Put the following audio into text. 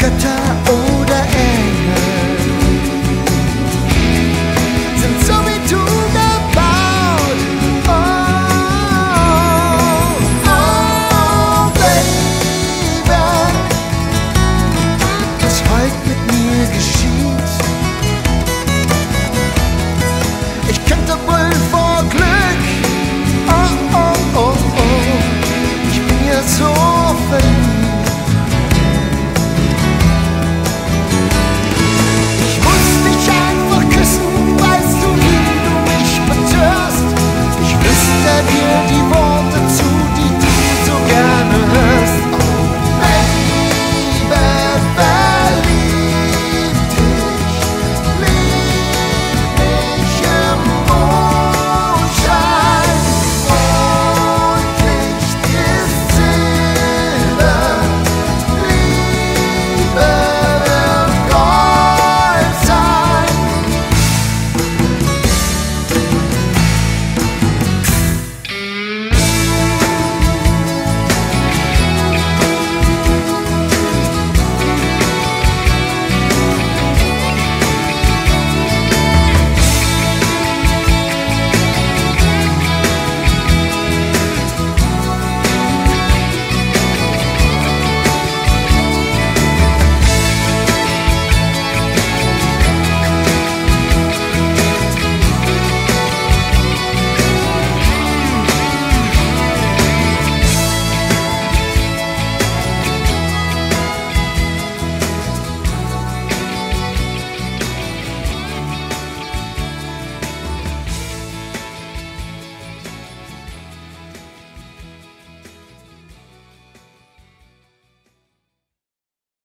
kata